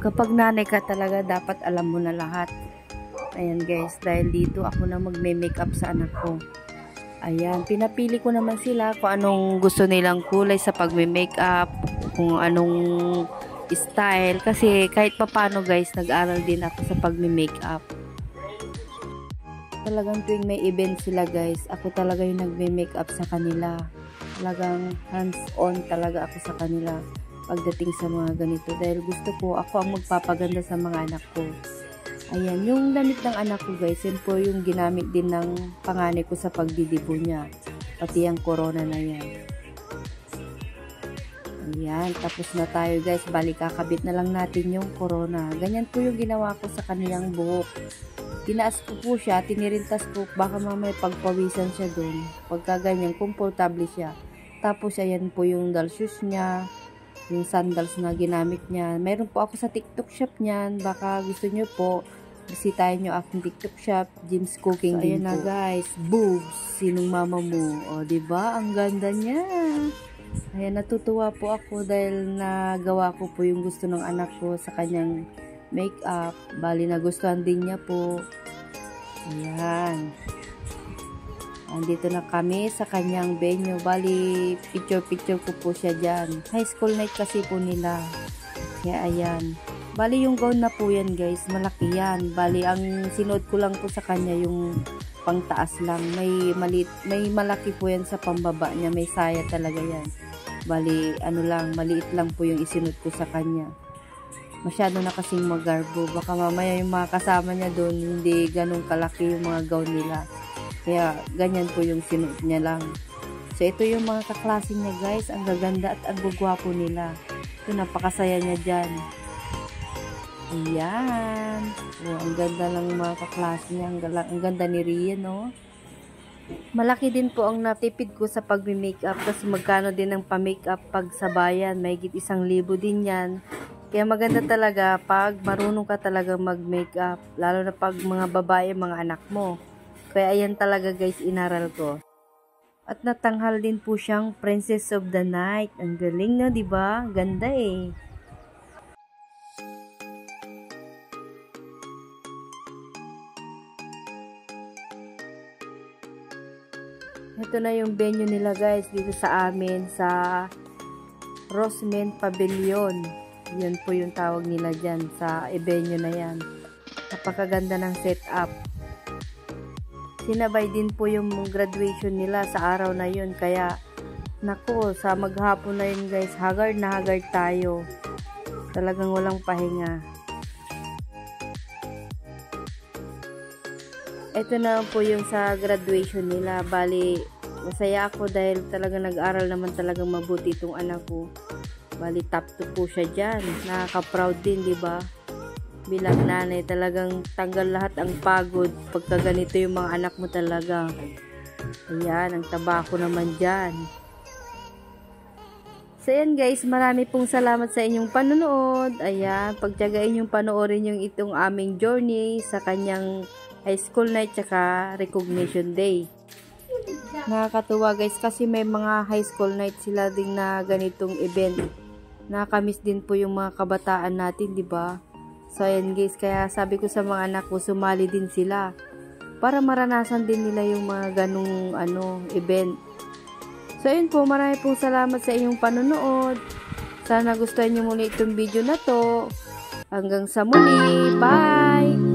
Kapag nanay ka talaga, dapat alam mo na lahat. Ayan guys, dahil dito ako na magme-makeup sa anak ko. Ayan, pinapili ko naman sila kung anong gusto nilang kulay sa pagme-makeup, kung anong style. Kasi kahit papano guys, nag-aral din ako sa pagme-makeup. Talagang tuwing may event sila guys, ako talaga yung nagme-makeup sa kanila. Talagang hands-on talaga ako sa kanila pagdating sa mga ganito. Dahil gusto ko, ako ang magpapaganda sa mga anak ko. Ayan, yung damit ng anak ko guys, yun po yung ginamit din ng panganay ko sa pagdidibo niya. Pati ang corona na yan. Ayan, tapos na tayo guys. Balik kakabit na lang natin yung corona. Ganyan po yung ginawa ko sa kanilang buhok. Tinaas ko po siya, tinirintas ko, baka mamay pagpawisan siya dun. Pagka ganyan, komportable siya. Tapos ayan po yung shoes niya, yung sandals na ginamit niya. Meron po ako sa TikTok shop niyan. Baka gusto niyo po, bisitahin nyo aking TikTok shop, Jim's Cooking so, din ayan po. na guys, boobs, sinong mama mo? O, ba diba? Ang ganda niya. Ayan, natutuwa po ako dahil nagawa ko po yung gusto ng anak ko sa kanyang makeup. Bali, nagustuhan din niya po. Ayan. Andito na kami sa kanyang venue. Bali, picture-picture ko po siya dyan. High school night kasi po nila. Kaya ayan. Bali yung gown na po yan guys, malaki yan. Bali ang sinuot ko lang po sa kanya yung pangtaas lang. May malit, may malaki po yan sa pambaba niya, may saya talaga yan. Bali ano lang, maliit lang po yung isinuot ko sa kanya. Masyado na kasing magarbo. Baka mamaya yung mga kasama niya doon, hindi ganun kalaki yung mga gown nila. Kaya ganyan po yung sinuot niya lang. So ito yung mga kaklase niya guys, ang gaganda at ang gugwapo nila. Ito napakasaya niya dyan. Ayan. Oh, ang ganda ng mga kaklase niya. Ang, gala, ang ganda ni Rian, no? Malaki din po ang natipid ko sa pag-makeup kasi magkano din ang pa-makeup pag sa bayan. May isang libo din yan. Kaya maganda talaga pag marunong ka talaga mag-makeup. Lalo na pag mga babae, mga anak mo. Kaya ayan talaga guys, inaral ko. At natanghal din po siyang Princess of the Night. Ang galing na, di ba? Ganda eh. Ito na yung venue nila guys dito sa amin sa Roseman Pavilion. Yun po yung tawag nila dyan sa venue na yan. Napakaganda ng setup. Sinabay din po yung graduation nila sa araw na yun. Kaya, nako, sa maghapon na yun guys, haggard na haggard tayo. Talagang walang pahinga. ito na po yung sa graduation nila. Bali, masaya ako dahil talaga nag-aral naman talagang mabuti itong anak ko. Bali, top 2 po siya dyan. Nakaka-proud din, di ba? Bilang nanay, talagang tanggal lahat ang pagod pagka ganito yung mga anak mo talaga. Ayan, ang tabako naman dyan. So, yan guys, marami pong salamat sa inyong panonood. Ayan, pagtiyagain yung panoorin yung itong aming journey sa kanyang high school night tsaka recognition day. Nakakatuwa guys kasi may mga high school night sila din na ganitong event. Nakakamiss din po yung mga kabataan natin, di ba? So ayan guys, kaya sabi ko sa mga anak ko, sumali din sila. Para maranasan din nila yung mga ganong ano, event. So ayun po, marami pong salamat sa inyong panonood. Sana gustuhan nyo muli itong video na to. Hanggang sa muli. Bye!